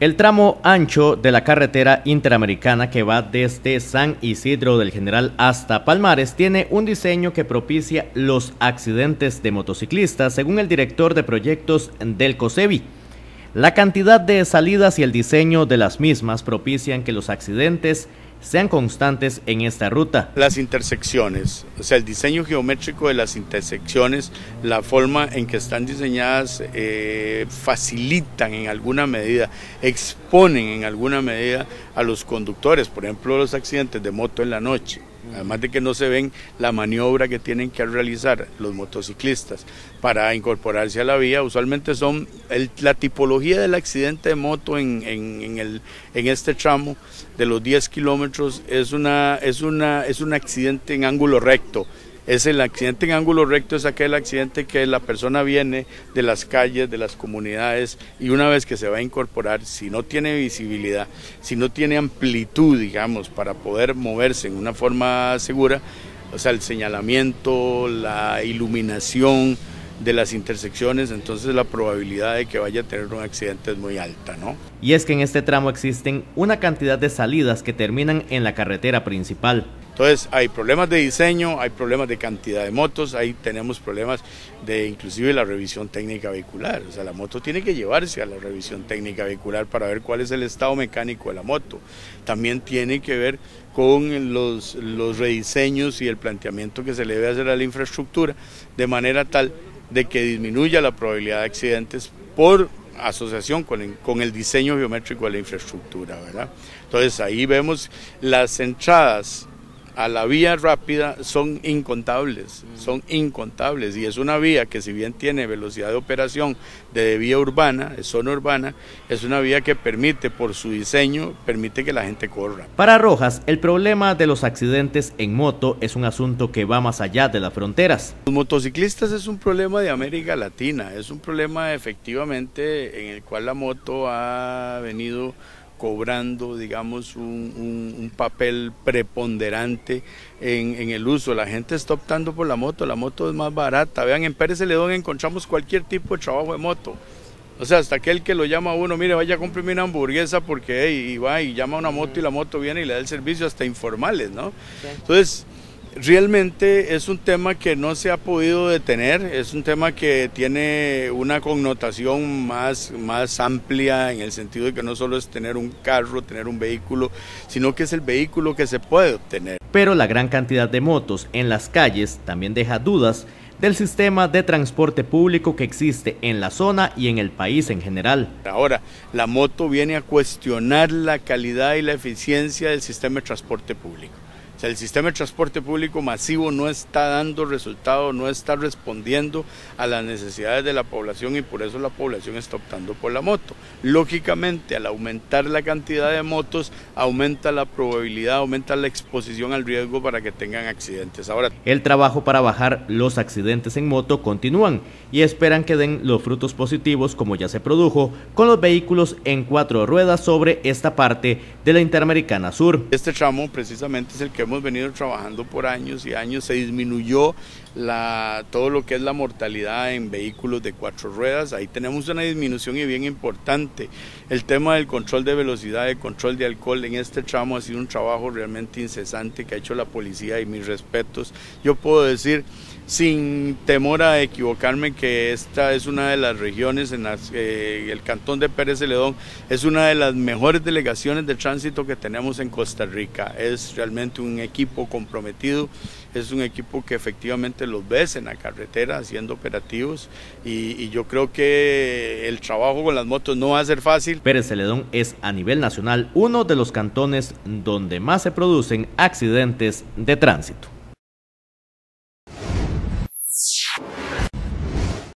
El tramo ancho de la carretera interamericana que va desde San Isidro del General hasta Palmares tiene un diseño que propicia los accidentes de motociclistas, según el director de proyectos del COSEBI. La cantidad de salidas y el diseño de las mismas propician que los accidentes sean constantes en esta ruta. Las intersecciones, o sea, el diseño geométrico de las intersecciones, la forma en que están diseñadas eh, facilitan en alguna medida, exponen en alguna medida a los conductores, por ejemplo, los accidentes de moto en la noche además de que no se ven la maniobra que tienen que realizar los motociclistas para incorporarse a la vía, usualmente son la tipología del accidente de moto en, el, en este tramo de los 10 kilómetros es, una, es, una, es un accidente en ángulo recto es el accidente en ángulo recto, es aquel accidente que la persona viene de las calles, de las comunidades y una vez que se va a incorporar, si no tiene visibilidad, si no tiene amplitud, digamos, para poder moverse en una forma segura, o sea, el señalamiento, la iluminación de las intersecciones, entonces la probabilidad de que vaya a tener un accidente es muy alta, ¿no? Y es que en este tramo existen una cantidad de salidas que terminan en la carretera principal. Entonces hay problemas de diseño, hay problemas de cantidad de motos, ahí tenemos problemas de inclusive la revisión técnica vehicular. O sea, la moto tiene que llevarse a la revisión técnica vehicular para ver cuál es el estado mecánico de la moto. También tiene que ver con los, los rediseños y el planteamiento que se le debe hacer a la infraestructura de manera tal de que disminuya la probabilidad de accidentes por asociación con el, con el diseño geométrico de la infraestructura, ¿verdad? Entonces ahí vemos las entradas a la vía rápida son incontables, son incontables y es una vía que si bien tiene velocidad de operación de vía urbana, de zona urbana, es una vía que permite por su diseño, permite que la gente corra. Para Rojas, el problema de los accidentes en moto es un asunto que va más allá de las fronteras. Los motociclistas es un problema de América Latina, es un problema efectivamente en el cual la moto ha venido cobrando, digamos, un, papel preponderante en, el uso. La gente está optando por la moto, la moto es más barata. Vean, en Pérez Celedón encontramos cualquier tipo de trabajo de moto. O sea, hasta aquel que lo llama a uno, mire, vaya a comprarme una hamburguesa porque y va y llama a una moto y la moto viene y le da el servicio hasta informales, ¿no? Entonces, Realmente es un tema que no se ha podido detener, es un tema que tiene una connotación más, más amplia en el sentido de que no solo es tener un carro, tener un vehículo, sino que es el vehículo que se puede obtener. Pero la gran cantidad de motos en las calles también deja dudas del sistema de transporte público que existe en la zona y en el país en general. Ahora, la moto viene a cuestionar la calidad y la eficiencia del sistema de transporte público el sistema de transporte público masivo no está dando resultado, no está respondiendo a las necesidades de la población y por eso la población está optando por la moto. Lógicamente, al aumentar la cantidad de motos, aumenta la probabilidad, aumenta la exposición al riesgo para que tengan accidentes. Ahora, el trabajo para bajar los accidentes en moto continúan y esperan que den los frutos positivos como ya se produjo con los vehículos en cuatro ruedas sobre esta parte de la Interamericana Sur. Este tramo precisamente es el que hemos venido trabajando por años y años, se disminuyó la, todo lo que es la mortalidad en vehículos de cuatro ruedas, ahí tenemos una disminución y bien importante. El tema del control de velocidad, el control de alcohol en este tramo ha sido un trabajo realmente incesante que ha hecho la policía y mis respetos. Yo puedo decir sin temor a equivocarme que esta es una de las regiones en las que el cantón de Pérez Celedón es una de las mejores delegaciones de tránsito que tenemos en Costa Rica. Es realmente equipo comprometido, es un equipo que efectivamente los ves en la carretera haciendo operativos y, y yo creo que el trabajo con las motos no va a ser fácil. Pérez Celedón es a nivel nacional uno de los cantones donde más se producen accidentes de tránsito.